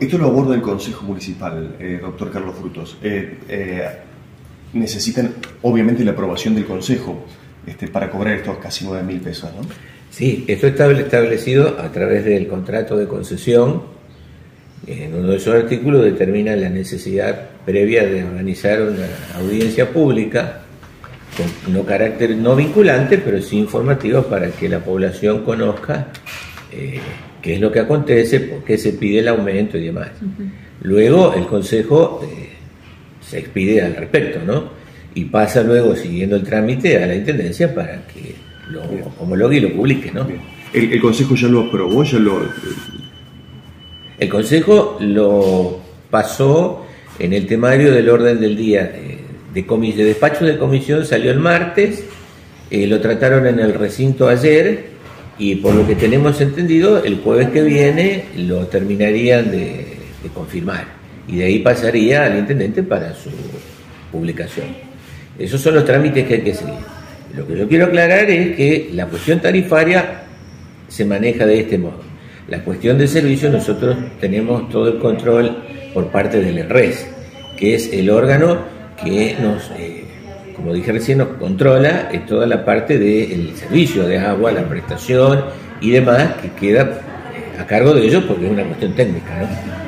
Esto lo aborda el Consejo Municipal, eh, doctor Carlos Frutos. Eh, eh, necesitan, obviamente, la aprobación del Consejo este, para cobrar estos casi 9 mil pesos, ¿no? Sí, esto está establecido a través del contrato de concesión. En uno de esos artículos determina la necesidad previa de organizar una audiencia pública con no carácter no vinculante, pero sí informativo para que la población conozca qué es lo que acontece, por qué se pide el aumento y demás. Luego el Consejo eh, se expide al respecto, ¿no? Y pasa luego, siguiendo el trámite, a la Intendencia para que lo homologue y lo publique, ¿no? El, el Consejo ya lo aprobó, ya lo... El Consejo lo pasó en el temario del orden del día eh, de, comis- de despacho de comisión, salió el martes, eh, lo trataron en el recinto ayer y por lo que tenemos entendido, el jueves que viene lo terminarían de, confirmar y de ahí pasaría al intendente para su publicación. Esos son los trámites que hay que seguir. Lo que yo quiero aclarar es que la cuestión tarifaria se maneja de este modo. La cuestión de servicio nosotros tenemos todo el control por parte del ERRES, que es el órgano que nos, eh, como dije recién, nos controla en toda la parte del servicio de agua, la prestación y demás, que queda eh, a cargo de ellos porque es una cuestión técnica. ¿no?